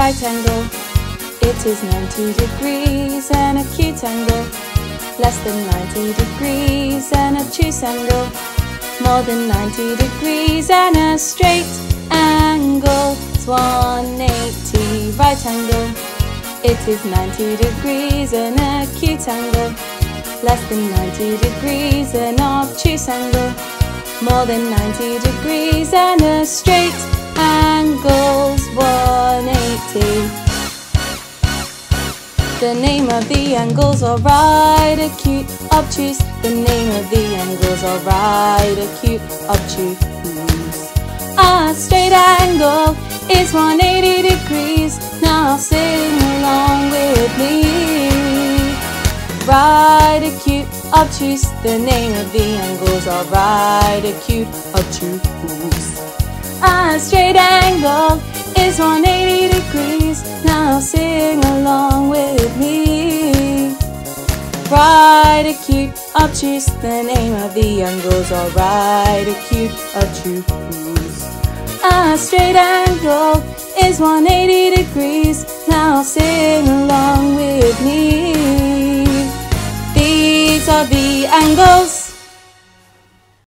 right angle. It is 90 degrees and acute angle. Less than 90 degrees and obtuse angle. More than 90 degrees and a straight angle. It's 180 right angle. It is 90 degrees and acute angle. Less than 90 degrees and obtuse angle. More than 90 degrees and a straight The name of the angles are right, acute, obtuse. The name of the angles are right, acute, obtuse. A straight angle is 180 degrees. Now sing along with me. Right, acute, obtuse. The name of the angles are right, acute, obtuse. A straight angle is 180 Right, acute, obtuse. The name of the angles are right, acute, obtuse. A straight angle is 180 degrees. Now sing along with me. These are the angles